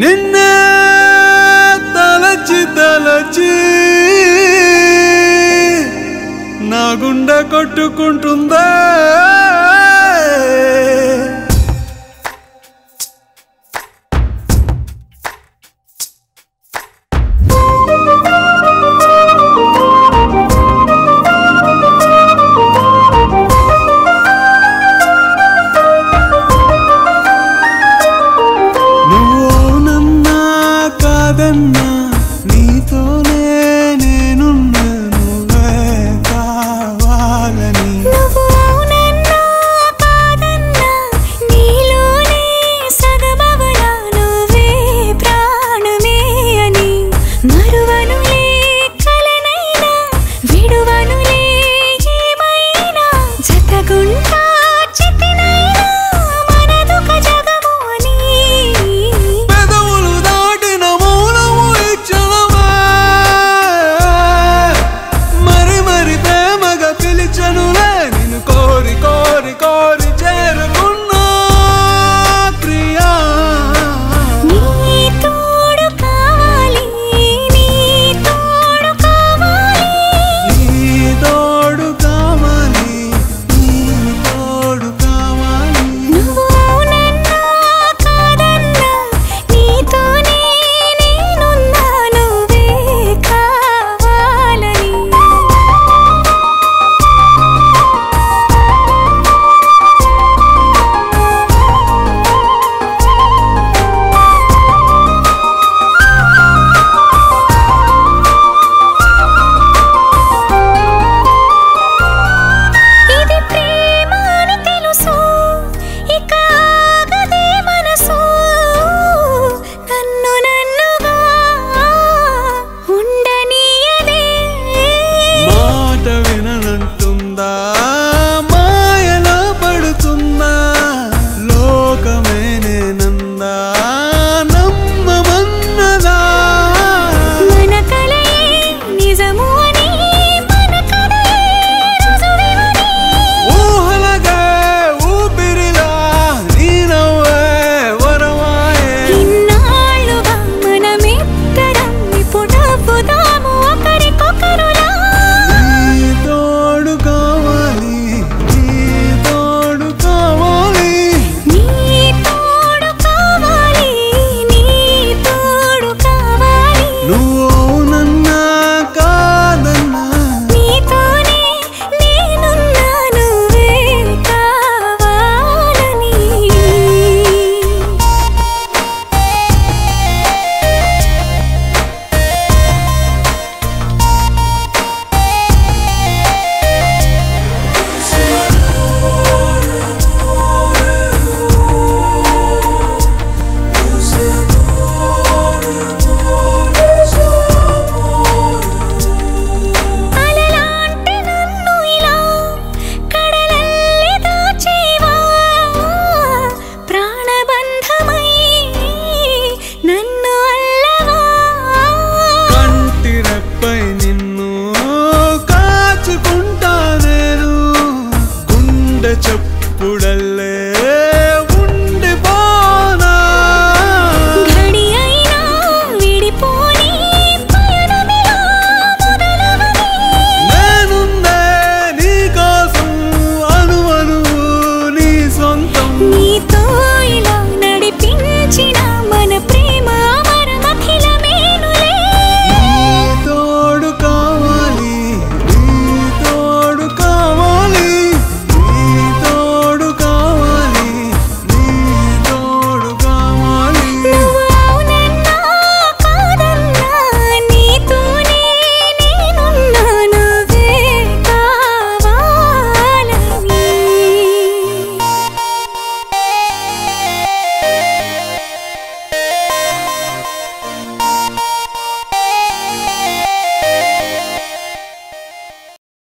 నిన్నే తలచి తలచి నా గుండె కొట్టుకుంటుందా.